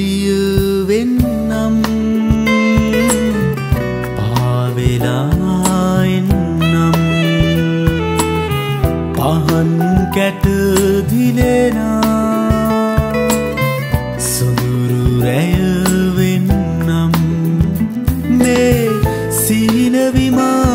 එළිය වෙන්නම් පාවෙලා එන්නම්. පහන් කැට දිලෙනා. සොඳුරු රැය වෙන්නම් මේ සීන විමා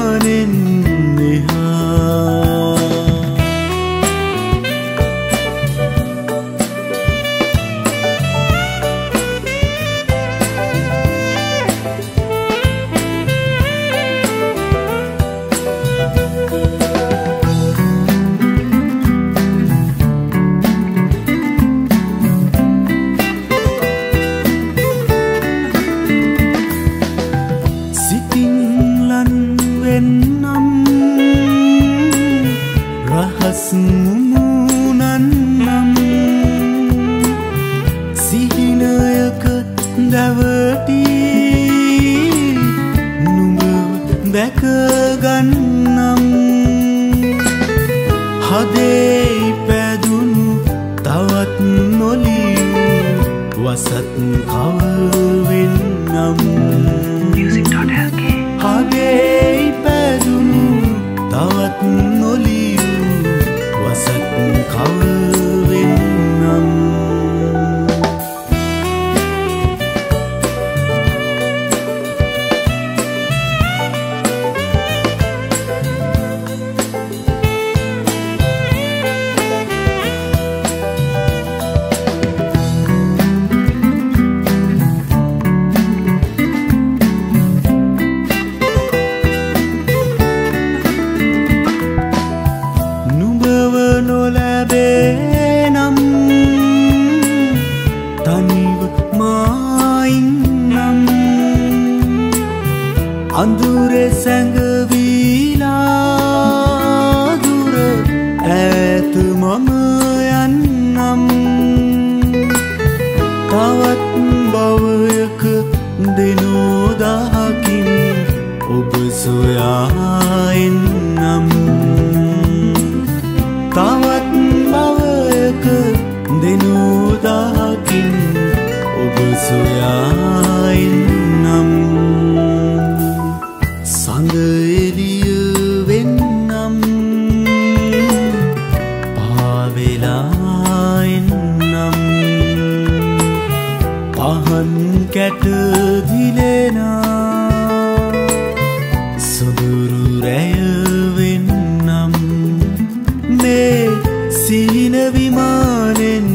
රහස් මුමුණන්නම් සිහිනයක දැවටී. නුඹ දැකගන්නම්. හදේ පැදුණු තවත් නොලියූ වසත් කවවෙන්නම්. හදේ පැදුණු තවත් වසත් මායින්නම් අඳුරෙ සැඟවීලා දුර ඇත මම යන්නම්. තවත් බවයක දෙනෝදහකින් ඔබ සොයාෙන්නම් තවත් කැට දිලෙනා. සොඳුරු රැය වෙන්නම්. මේ සිහින විමානෙන්